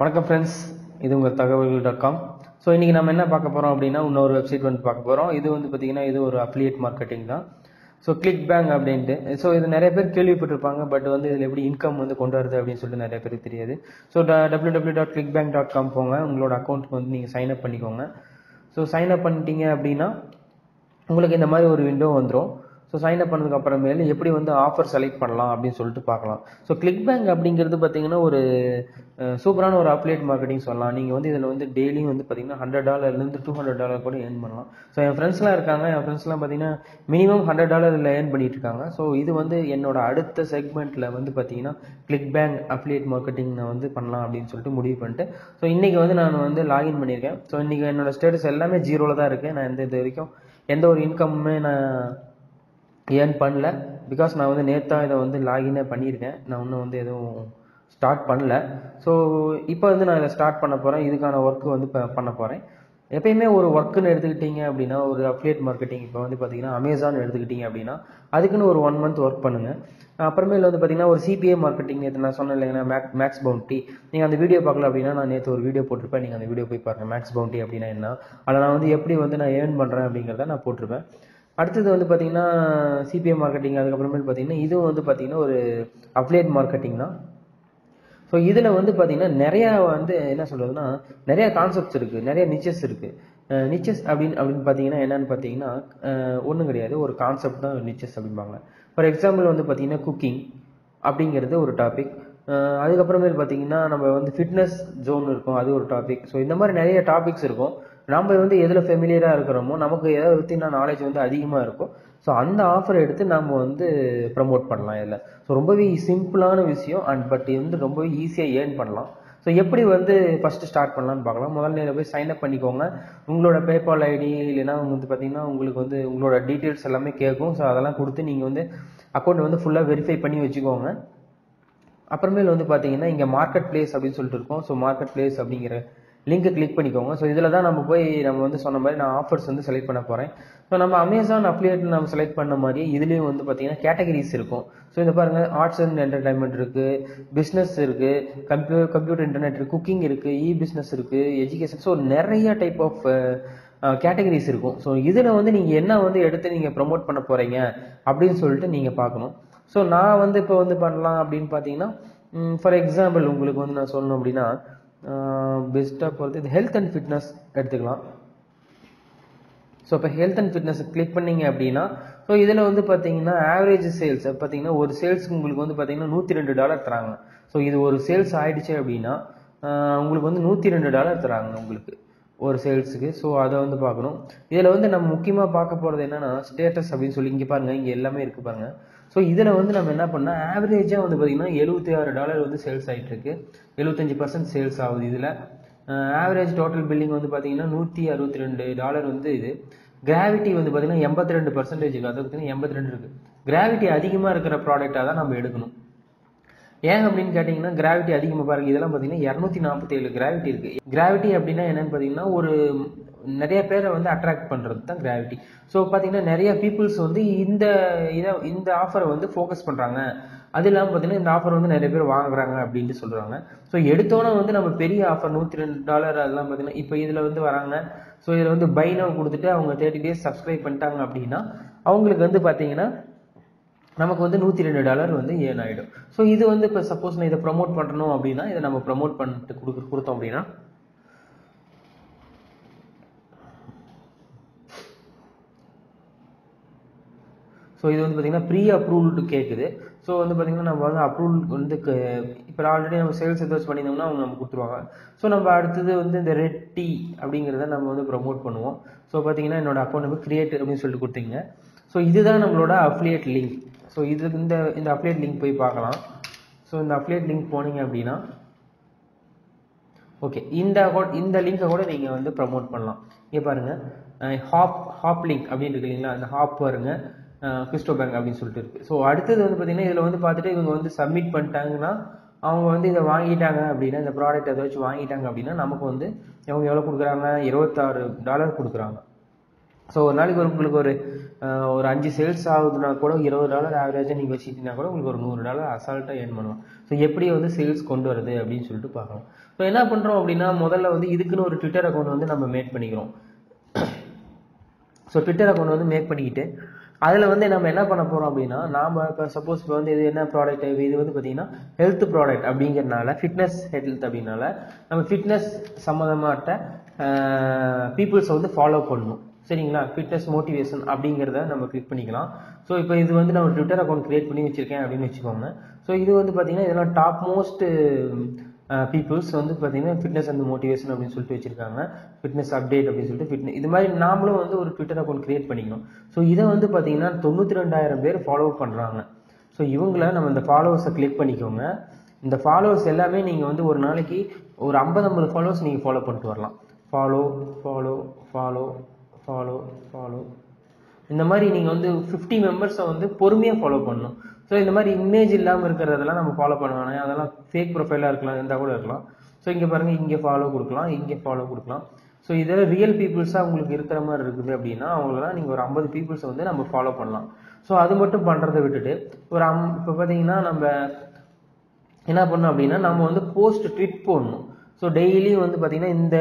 வணக்கம் ஃப்ரெண்ட்ஸ் இது உங்கள் தகவல்கள் டாட் காம் ஸோ இன்றைக்கி நம்ம என்ன பார்க்க போகிறோம் அப்படின்னா இன்னொரு வெப்சைட் வந்து பார்க்க போகிறோம் இது வந்து பார்த்திங்கன்னா இது ஒரு அஃபிலியேட் மார்க்கெட்டிங் தான். ஸோ கிளிக் பேங்க் அப்படின்ட்டு. ஸோ இது நிறைய பேர் கேள்விப்பட்டிருப்பாங்க பட் வந்து இதில் எப்படி இன்கம் வந்து கொண்டு வருது அப்படின்னு சொல்லிட்டு நிறைய பேருக்கு தெரியாது. So W W dot click bank dot com போங்க. உங்களோட அக்கௌண்ட்டுக்கு வந்து நீங்கள் சைன் அப் பண்ணிக்கோங்க. ஸோ சைன் அப் பண்ணிட்டீங்க அப்படின்னா உங்களுக்கு இந்த மாதிரி ஒரு விண்டோ வந்துடும் ஸோ சைன் அப் பண்ணதுக்கு அப்புறமேலு எப்படி வந்து ஆஃபர் செலக்ட் பண்ணலாம் அப்படின்னு சொல்லிட்டு பார்க்கலாம். ஸோ கிளிக் பேங்க் அப்படிங்கிறது பார்த்தீங்கன்னா ஒரு சூப்பரான ஒரு அப்லேட் மார்க்கெட்டிங் சொல்லலாம். நீங்கள் வந்து இதில் வந்து டெய்லியும் வந்து பார்த்தீங்கன்னா ஹண்ட்ரட் டாலர்லேருந்து டூ ஹண்ட்ரட் டாலர் கூட ஏர்ன் பண்ணலாம். ஸோ என் ஃப்ரெண்ட்ஸ்லாம் இருக்காங்க. என் ஃப்ரெண்ட்ஸ்லாம் பார்த்தீங்கன்னா மினிமம் ஹண்ட்ரட் டாலர் இதில் ஏர்ன் பண்ணிட்டு இருக்காங்க. ஸோ இது வந்து என்னோட அடுத்த செக்மெண்ட்டில் வந்து பார்த்தீங்கன்னா கிளிக் பேங்க் அப்லேட் மார்க்கெட்டிங் நான் வந்து பண்ணலாம் அப்படின்னு சொல்லிட்டு முடிவு பண்ணிட்டு. ஸோ இன்றைக்கி வந்து நான் வந்து லாகின் பண்ணியிருக்கேன். ஸோ இன்றைக்கி என்னோட ஸ்டேட்டஸ் எல்லாமே ஜீரோவில் தான் இருக்குது நான் எந்த இது வரைக்கும் எந்த ஒரு இன்கம்மே நான் ஏர்ன் பண்ணல? பிகாஸ் நான் வந்து நேற்று தான் இதை வந்து லாகினே பண்ணியிருக்கேன். நான் இன்னும் வந்து எதுவும் ஸ்டார்ட் பண்ணல. ஸோ இப்போ வந்து நான் இதை ஸ்டார்ட் பண்ண போகிறேன் இதுக்கான ஒர்க்கு வந்து இப்போ பண்ண போகிறேன் எப்பயுமே ஒரு ஒர்க்குன்னு எடுத்துக்கிட்டீங்க அப்படின்னா ஒரு அப்லேட் மார்க்கெட்டிங் இப்போ வந்து பார்த்தீங்கன்னா அமேசான் எடுத்துக்கிட்டீங்க அப்படின்னா அதுக்குன்னு ஒரு ஒன் மந்த் ஒர்க் பண்ணுங்கள் அப்புறமேல வந்து பார்த்தீங்கன்னா ஒரு சிபிஐ மார்க்கெட்டிங் நேற்று நான் சொன்னேன் இல்லைங்கன்னா மேக் மேக்ஸ் பவுண்டி நீங்கள் அந்த வீடியோ பார்க்கல அப்படின்னா நான் நேற்று ஒரு வீடியோ போட்டிருப்பேன். நீங்கள் அந்த வீடியோ போய் பாருங்கள் மேக்ஸ் பவுண்டி அப்படின்னா என்ன? அதில் நான் வந்து எப்படி வந்து நான் ஏர்ன் பண்ணுறேன் அப்படிங்கிறத நான் போட்டிருப்பேன். அடுத்தது வந்து பார்த்தீங்கன்னா சிபிஐ மார்க்கெட்டிங் அதுக்கப்புறமேல் பார்த்தீங்கன்னா இதுவும் வந்து பார்த்தீங்கன்னா ஒரு அப்லேட் மார்க்கெட்டிங் தான். ஸோ இதில் வந்து பார்த்தீங்கன்னா நிறையா வந்து என்ன சொல்கிறதுனா நிறைய கான்செப்ட்ஸ் இருக்குது நிறைய நிச்சஸ் இருக்குது நிச்சஸ் அப்படின்னு அப்படின்னு பார்த்தீங்கன்னா என்னன்னு பார்த்தீங்கன்னா ஒன்றும் கிடையாது. ஒரு கான்செப்ட் தான் நிச்சஸ் அப்படிம்பாங்க. ஃபார் எக்ஸாம்பிள் வந்து பார்த்தீங்கன்னா குக்கிங் அப்படிங்கிறது ஒரு டாபிக் அதுக்கப்புறமேல் பார்த்தீங்கன்னா நம்ம வந்து ஃபிட்னஸ் ஜோன் இருக்கும் அது ஒரு டாபிக் ஸோ இந்த மாதிரி நிறைய டாபிக்ஸ் இருக்கும். நம்ம வந்து எதில் ஃபெமிலியராக இருக்கிறோமோ நமக்கு எதை பற்றின நாலேஜ் வந்து அதிகமாக இருக்கும். ஸோ அந்த ஆஃபரை எடுத்து நம்ம வந்து ப்ரமோட் பண்ணலாம் இதில். ஸோ ரொம்பவே சிம்பிளான விஷயம் அண்ட் பட் இது வந்து ரொம்பவே ஈஸியாக ஏர்ன் பண்ணலாம். ஸோ எப்படி வந்து ஃபஸ்ட்டு ஸ்டார்ட் பண்ணலாம்னு பார்க்கலாம். முதல்ல போய் சைன் அப் பண்ணிக்கோங்க. உங்களோட பேபால் ஐடி இல்லைன்னா வந்து பார்த்தீங்கன்னா உங்களுக்கு வந்து உங்களோட டீட்டெயில்ஸ் எல்லாமே கேட்கும். ஸோ அதெல்லாம் கொடுத்து நீங்கள் வந்து அக்கௌண்ட் வந்து ஃபுல்லாக வெரிஃபை பண்ணி வச்சுக்கோங்க. அப்புறமேல் வந்து பார்த்தீங்கன்னா இங்கே மார்க்கெட் பிளேஸ் அப்படின்னு சொல்லிட்டு இருக்கோம். ஸோ மார்க்கெட் பிளேஸ் அப்படிங்கிற லிங்க்கை கிளிக் பண்ணிக்கோங்க. ஸோ இதில் தான் நம்ம போய் நம்ம வந்து சொன்ன மாதிரி நான் ஆஃபர்ஸ் வந்து செலக்ட் பண்ண போகிறேன் ஸோ நம்ம அமேசான் அப்ளிகேட்டில் நம்ம செலக்ட் பண்ண மாதிரி இதுலேயும் வந்து பார்த்தீங்கன்னா கேட்டகரிஸ் இருக்கும். ஸோ இந்த பாருங்கள் ஆர்ட்ஸ் அண்ட் என்டர்டைன்மெண்ட் இருக்குது பிஸ்னஸ் இருக்குது கம்ப்யூ கம்ப்யூட்டர் இன்டர்நெட் இருக்குது குக்கிங் இருக்குது இ பிஸ்னஸ் இருக்குது எஜுகேஷன் ஸோ நிறைய டைப் ஆஃப் கேட்டகரிஸ் இருக்கும். ஸோ இதில் வந்து நீங்கள் என்ன வந்து எடுத்து நீங்கள் ப்ரொமோட் பண்ண போகிறீங்க அப்படின்னு சொல்லிட்டு நீங்கள் பார்க்கணும். ஸோ நான் வந்து இப்போ வந்து பண்ணலாம் அப்படின்னு பார்த்தீங்கன்னா ஃபார் எக்ஸாம்பிள் உங்களுக்கு வந்து நான் சொல்லணும் அப்படின்னா பெஸ்ட்டாக போகிறது இது ஹெல்த் அண்ட் ஃபிட்னஸ் எடுத்துக்கலாம். ஸோ இப்போ ஹெல்த் அண்ட் ஃபிட்னஸ் கிளிக் பண்ணீங்க அப்படின்னா ஸோ இதில் வந்து பார்த்தீங்கன்னா ஆவரேஜ் சேல்ஸ் பார்த்தீங்கன்னா ஒரு சேல்ஸ்க்கு உங்களுக்கு வந்து பார்த்தீங்கன்னா நூற்றி ரெண்டு டாலர் தராங்க. ஸோ இது ஒரு சேல்ஸ் ஆகிடுச்சு அப்படின்னா உங்களுக்கு வந்து நூற்றி ரெண்டு டாலர் தராங்க உங்களுக்கு. ஒரு சேல்ஸுக்கு. ஸோ அதை வந்து பார்க்கணும். இதில் வந்து நம்ம முக்கியமாக பார்க்க போகிறது என்னென்னா ஸ்டேட்டஸ் அப்படின்னு சொல்லி இங்கே பாருங்கள் இங்கே எல்லாமே இருக்குது பாருங்கள் ஸோ இதில் வந்து நம்ம என்ன பண்ணால் ஆவரேஜாக வந்து பார்த்தீங்கன்னா எழுபத்தி ஆறு டாலர் வந்து சேல்ஸ் ஆகிட்டு எழுபத்தஞ்சி பர்சன்ட் சேல்ஸ் ஆகுது இதில். ஆவரேஜ் டோட்டல் பில்லிங் வந்து பார்த்திங்கன்னா நூற்றி அறுபத்தி ரெண்டு டாலர் வந்து இது. கிராவிட்டி வந்து பார்த்தீங்கன்னா எண்பத்தி ரெண்டு பர்சன்டேஜ் இருக்குது அது பார்த்தீங்கன்னா எண்பத்தி ரெண்டு இருக்குது கிராவிட்டி அதிகமாக இருக்கிற ப்ராடக்டாக தான் நம்ம எடுக்கணும். ஏன் அப்படின்னு கேட்டிங்கன்னா கிராவிட்டி அதிகமாக பாருங்க. இதெல்லாம் பார்த்தீங்கன்னா இரநூத்தி நாற்பத்தி ஏழு கிராவிட்டி இருக்குது கிராவிட்டி அப்படின்னா என்னென்னு பார்த்தீங்கன்னா ஒரு நிறைய பேரை வந்து அட்ராக்ட் பண்ணுறது தான் கிராவிட்டி ஸோ பார்த்தீங்கன்னா நிறைய பீப்புள்ஸ் வந்து இந்த இதை இந்த ஆஃபரை வந்து ஃபோக்கஸ் பண்ணுறாங்க அது இல்லாமல் பார்த்தீங்கன்னா இந்த ஆஃபர் வந்து நிறைய பேர் வாங்குறாங்க அப்படின்ட்டு சொல்கிறாங்க ஸோ எடுத்தோன்னே வந்து நம்ம பெரிய ஆஃபர் நூற்றி ரெண்டு டாலர் அதெல்லாம் பார்த்தீங்கன்னா இப்போ இதில் வந்து வராங்க. ஸோ இதில் வந்து பைனோ கொடுத்துட்டு அவங்க தேர்ட்டி டேஸ் சப்ஸ்கிரைப் பண்ணிட்டாங்க அப்படின்னா அவங்களுக்கு வந்து பார்த்தீங்கன்னா நமக்கு வந்து நூற்றி ரெண்டு டாலர் வந்து ஏன் ஆகிடும் ஸோ இது வந்து இப்போ சப்போஸ் நான் இதை ப்ரமோட் பண்ணணும் அப்படின்னா இதை நம்ம ப்ரமோட் பண்ணிட்டு கொடுக்க கொடுத்தோம் அப்படின்னா ஸோ இது வந்து பார்த்தீங்கன்னா ப்ரீ அப்ரூவ்டு கேட்குது ஸோ வந்து பார்த்தீங்கன்னா நம்ம வந்து அப்ரூவல் வந்து இப்போ ஆல்ரெடி நம்ம சேல்ஸ் எதாச்சும் பண்ணியிருந்தோம்னா அவங்க நம்ம கொடுத்துருவாங்க. ஸோ நம்ம அடுத்தது வந்து இந்த ரெட் டீ அப்படிங்கிறத நம்ம வந்து ப்ரமோட் பண்ணுவோம். ஸோ பார்த்தீங்கன்னா என்னோட அக்கௌண்ட் வந்து கிரியேட் அப்படின்னு சொல்லிட்டு கொடுத்தீங்க. ஸோ இதுதான் நம்மளோட அஃப்லியேட் லிங்க் ஸோ இது இந்த இந்த அப்ளேட் லிங்க் போய் பார்க்கலாம். ஸோ இந்த அப்ளேட் லிங்க் போனீங்க அப்படின்னா ஓகே இந்த அக்கௌண்ட் இந்த லிங்கை கூட நீங்கள் வந்து ப்ரமோட் பண்ணலாம். இங்கே பாருங்கள் ஹாப் ஹாப் லிங்க் அப்படின்னு இருக்கு இல்லைங்களா? அந்த ஹாப் பாருங்க கிறிஸ்டோ பேங்க் அப்படின்னு சொல்லிட்டு இருக்கு. ஸோ அடுத்தது வந்து பார்த்தீங்கன்னா இதில் வந்து பார்த்துட்டு இவங்க வந்து சப்மிட் பண்ணிட்டாங்கன்னா அவங்க வந்து இதை வாங்கிட்டாங்க அப்படின்னா இந்த ப்ராடக்ட் ஏதாச்சும் வாங்கிட்டாங்க அப்படின்னா நமக்கு வந்து இவங்க எவ்வளோ கொடுக்குறாங்க? இருபத்தாறு டாலர் கொடுக்குறாங்க. ஸோ ஒரு நாளைக்கு ஒரு உங்களுக்கு ஒரு ஒரு அஞ்சு சேல்ஸ் ஆகுதுன்னா கூட இருபது டாலர் ஆவரேஜாக நீங்கள் வச்சுக்கிட்டீங்கன்னா கூட உங்களுக்கு ஒரு நூறு டாலர் அசால்ட்டாக ஏர்ன் பண்ணுவோம் ஸோ எப்படி வந்து சேல்ஸ் கொண்டு வருது அப்படின்னு சொல்லிட்டு பார்க்கலாம். ஸோ என்ன பண்ணுறோம் அப்படின்னா முதல்ல வந்து இதுக்குன்னு ஒரு ட்விட்டர் அக்கௌண்ட் வந்து நம்ம மேக் பண்ணிக்கிறோம். ஸோ ட்விட்டர் அக்கௌண்ட் வந்து மேக் பண்ணிக்கிட்டு அதில் வந்து நம்ம என்ன பண்ண போகிறோம் அப்படின்னா நாம் இப்போ சப்போஸ் இப்போ வந்து இது என்ன ப்ராடக்ட் இது வந்து பார்த்தீங்கன்னா ஹெல்த் ப்ராடக்ட் அப்படிங்கிறனால ஃபிட்னஸ் ஹெல்த் அப்படின்னால நம்ம ஃபிட்னஸ் சம்மந்தமாட்ட பீப்புள்ஸை வந்து ஃபாலோ பண்ணணும். சரிங்களா? ஃபிட்னஸ் மோட்டிவேஷன் அப்படிங்கிறத நம்ம கிளிக் பண்ணிக்கலாம். ஸோ இப்போ இது வந்து நான் ஒரு ட்விட்டர் அக்கௌண்ட் கிரியேட் பண்ணி வச்சுருக்கேன் அப்படின்னு வச்சுக்கோங்க ஸோ இது வந்து பார்த்திங்கன்னா இதெல்லாம் டாப் மோஸ்ட் பீப்புள்ஸ் வந்து பார்த்தீங்கன்னா ஃபிட்னஸ் அண்ட் மோட்டிவேஷன் அப்படின்னு சொல்லிட்டு வச்சிருக்காங்க. ஃபிட்னஸ் அப்டேட் அப்படின்னு சொல்லிட்டு ஃபிட்னஸ் இது மாதிரி நாமளும் வந்து ஒரு ட்விட்டர் அக்கௌண்ட் கிரியேட் பண்ணிக்கணும். ஸோ இதை வந்து பார்த்திங்கன்னா தொண்ணூற்றி ரெண்டாயிரம் பேர் ஃபாலோ பண்ணுறாங்க ஸோ இவங்கள நம்ம இந்த ஃபாலோவர்ஸை கிளிக் பண்ணிக்கோங்க. இந்த ஃபாலோவர்ஸ் எல்லாமே நீங்கள் வந்து ஒரு நாளைக்கு ஒரு ஐம்பது ஐம்பது ஃபாலோவர்ஸ் நீங்கள் ஃபாலோ பண்ணிட்டு வரலாம். Follow follow follow follow follow இந்த மாதிரி நீங்கள் வந்து ஃபிஃப்டி மெம்பர்ஸை வந்து பொறுமையாக ஃபாலோ பண்ணணும். ஸோ இந்த மாதிரி இமேஜ் இல்லாமல் இருக்கிறதெல்லாம் நம்ம ஃபாலோ பண்ணுவாங்க அதெல்லாம் ஃபேக் ப்ரொஃபைலாக இருக்கலாம் இருந்தால் கூட இருக்கலாம். ஸோ இங்கே பாருங்கள் இங்கே ஃபாலோ கொடுக்கலாம் இங்கே ஃபாலோ கொடுக்கலாம். ஸோ இதில் ரியல் பீப்புள்ஸாக உங்களுக்கு இருக்கிற மாதிரி இருக்குது அப்படின்னா அவங்களெல்லாம் நீங்கள் ஒரு ஐம்பது பீப்புள்ஸை வந்து நம்ம ஃபாலோ பண்ணலாம். ஸோ அது மட்டும் பண்ணுறதை விட்டுட்டு ஒரு அம் இப்போ பார்த்தீங்கன்னா நம்ம என்ன பண்ணோம் அப்படின்னா நம்ம வந்து போஸ்ட் ட்ரிப் போடணும். ஸோ டெய்லியும் வந்து பார்த்திங்கன்னா இந்த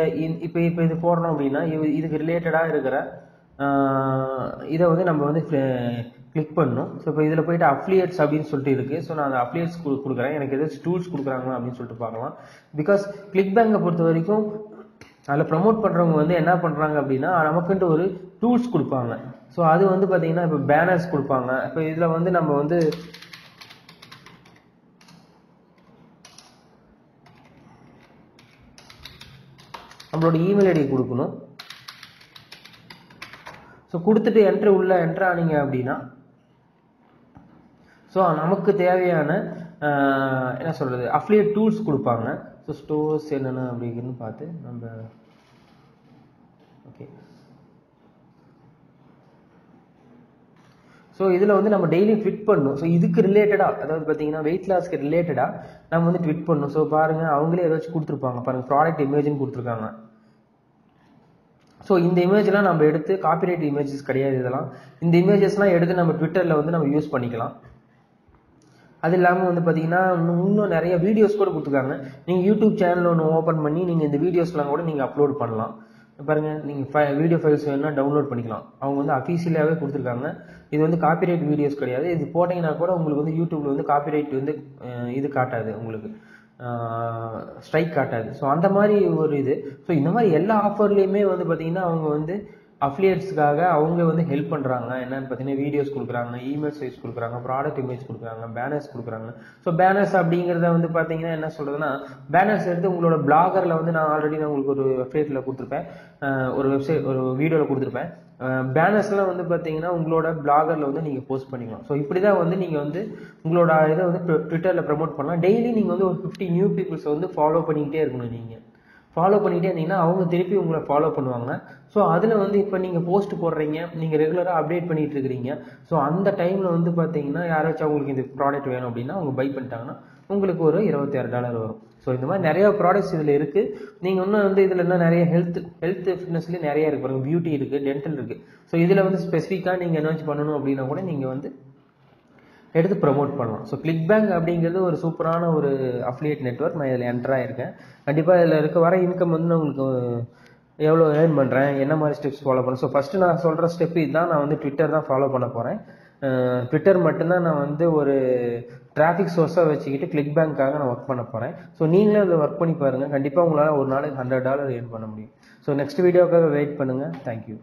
இப்போ இப்போ இது போடுறோம் அப்படின்னா இது- இதுக்கு ரிலேட்டடாக இருக்கிற இதை வந்து நம்ம வந்து கிளிக் பண்ணணும். ஸோ இப்போ இதில் போயிட்டு அஃப்லியேட்ஸ் அப்படின்னு சொல்லிட்டு இருக்குது ஸோ நான் அந்த அஃப்லியேட்ஸ் கொடுக்குறேன். எனக்கு ஏதாச்சும் டூல்ஸ் கொடுக்குறாங்களா அப்படின்னு சொல்லிட்டு பார்க்கலாம். பிகாஸ் கிளிக் பேங்கை பொறுத்த வரைக்கும் அதில் ப்ரமோட் பண்ணுறவங்க வந்து என்ன பண்ணுறாங்க அப்படின்னா நமக்குன்ட்டு ஒரு டூல்ஸ் கொடுப்பாங்க. ஸோ அது வந்து பார்த்திங்கன்னா இப்போ பேனர்ஸ் கொடுப்பாங்க. இப்போ இதில் வந்து நம்ம வந்து நம்மளோட இமெயில் ஐடி கொடுக்கணும். ஸோ கொடுத்துட்டு என்ட்ரு உள்ளே என்ட்ரு ஆனீங்க அப்படின்னா ஸோ நமக்கு தேவையான என்ன சொல்கிறது அஃப்லியேட் டூல்ஸ் கொடுப்பாங்க. ஸோ ஸ்டோர்ஸ் என்னென்ன அப்படிங்கிறது பார்த்து நம்ம ஓகே ஸோ இதில் வந்து நம்ம டெய்லி ட்விட் பண்ணணும். ஸோ இதுக்கு ரிலேட்டடாக அதாவது பார்த்தீங்கன்னா வெயிட் லாஸ்க்கு ரிலேட்டடாக நம்ம வந்து ட்விட் பண்ணணும். ஸோ பாருங்கள் அவங்களே ஏதாச்சும் கொடுத்துருப்பாங்க. பாருங்கள் ப்ராடக்ட் இமேஜின்னு கொடுத்துருக்காங்க. ஸோ இந்த இமேஜ்லாம் நம்ம எடுத்து காப்பிரைட் இமேஜஸ் கிடையாது இதெல்லாம். இந்த இமேஜஸ்லாம் எடுத்து நம்ம ட்விட்டரில் வந்து நம்ம யூஸ் பண்ணிக்கலாம். அது இல்லாமல் வந்து பார்த்தீங்கன்னா இன்னும் இன்னும் நிறைய வீடியோஸ் கூட கொடுத்துருக்காங்க. நீங்கள் யூடியூப் சேனல் ஒன்று ஓப்பன் பண்ணி நீங்கள் இந்த வீடியோஸ்லாம் கூட நீங்கள் அப்லோட் பண்ணலாம். பாருங்கள் நீங்கள் ஃபை வீடியோ ஃபைல்ஸ் வேணும்னா டவுன்லோட் பண்ணிக்கலாம். அவங்க வந்து அஃபீஷியலாகவே கொடுத்துருக்காங்க. இது வந்து காப்பிரைட் வீடியோஸ் கிடையாது. இது போட்டிங்கன்னா கூட உங்களுக்கு வந்து யூடியூப்பில் வந்து காப்பிரைட் வந்து இது காட்டாது உங்களுக்கு. ஸ்ட்ரைக் காட்டாது. ஸோ அந்த மாதிரி ஒரு இது. ஸோ இந்த மாதிரி எல்லா ஆஃபர்லேயுமே வந்து பார்த்தீங்கன்னா அவங்க வந்து அஃபிலியேட்ஸ்க்காக அவங்க வந்து ஹெல்ப் பண்ணுறாங்க என்னன்னு பார்த்தீங்கன்னா வீடியோஸ் கொடுக்குறாங்க இமெயில் சைஸ் கொடுக்குறாங்க ப்ராடக்ட் இமேஜ் கொடுக்குறாங்க பேனர்ஸ் கொடுக்குறாங்க. ஸோ பேனர்ஸ் அப்படிங்கிறத வந்து பார்த்தீங்கன்னா என்ன சொல்கிறதுனா பேனர்ஸ் எடுத்து உங்களோட பிளாகரில் வந்து நான் ஆல்ரெடி நான் உங்களுக்கு ஒரு வெப்சைட்டில் கொடுத்துருப்பேன். ஒரு வெப்சைட் ஒரு வீடியோவில் கொடுத்துருப்பேன். பேனர்ஸ்லாம் வந்து பார்த்தீங்கன்னா உங்களோட பிளாகரில் வந்து நீங்கள் போஸ்ட் பண்ணிக்கலாம். ஸோ இப்படி தான் வந்து நீங்கள் வந்து உங்களோட இதை வந்து ட்விட்டரில் ப்ரமோட் பண்ணலாம். டெய்லி நீங்கள் வந்து ஒரு ஃபிஃப்டி நியூ பீப்புள்ஸை வந்து ஃபாலோ பண்ணிக்கிட்டே இருக்கணும் நீங்கள் ஃபாலோ பண்ணிகிட்டே இருந்தீங்கன்னா அவங்க திருப்பி உங்களை ஃபாலோ பண்ணுவாங்க. ஸோ அதில் வந்து இப்போ நீங்கள் போஸ்ட் போடுறீங்க நீங்கள் ரெகுலராக அப்டேட் பண்ணிகிட்டு இருக்கிறீங்க. ஸோ அந்த டைமில் வந்து பார்த்தீங்கன்னா யாராச்சும் அவங்களுக்கு இந்த ப்ராடக்ட் வேணும் அப்படின்னா அவங்க பை பண்ணிட்டாங்கன்னா உங்களுக்கு ஒரு இருபத்தாறு டாலர் வரும். ஸோ இந்த மாதிரி நிறைய ப்ராடக்ட்ஸ் இதில் இருக்குது நீங்கள் இன்னும் வந்து இதில் இன்னும் நிறைய ஹெல்த் ஹெல்த் ஃபிட்னஸ்லேயே நிறைய இருக்குது பியூட்டி இருக்குது டென்டல் இருக்குது ஸோ இதில் வந்து ஸ்பெசிஃபிக்காக நீங்கள் என்னாச்சும் பண்ணணும் அப்படின்னா கூட நீங்கள் வந்து எடுத்து ப்ரமோட் பண்ணலாம். ஸோ கிளிக் பேங்க் அப்படிங்கிறது ஒரு சூப்பரான ஒரு அஃபிலியேட் நெட்வொர்க் நான் இதில் என்டர் ஆயிருக்கேன். கண்டிப்பாக இதில் இருக்க வர இன்கம் வந்து நான் உங்களுக்கு எவ்வளோ ஏர்ன் பண்ணுறேன் என்ன மாதிரி ஸ்டெப்ஸ் ஃபாலோ பண்ணுறேன் ஸோ ஃபஸ்ட்டு நான் சொல்கிற ஸ்டெப் இதுதான். நான் வந்து ட்விட்டர் தான் ஃபாலோ பண்ண போகிறேன் ட்விட்டர் மட்டும்தான் நான் வந்து ஒரு டிராஃபிக் சோர்ஸாக வச்சுக்கிட்டு கிளிக் பேங்க்காக நான் ஒர்க் பண்ண போகிறேன் ஸோ நீங்களும் இதில் ஒர்க் பண்ணி பாருங்கள் கண்டிப்பாக உங்களால் ஒரு நாளைக்கு ஹண்ட்ரட் டாலர் ஏர்ன் பண்ண முடியும். ஸோ நெக்ஸ்ட் வீடியோக்காக வெயிட் பண்ணுங்கள் தேங்க்யூ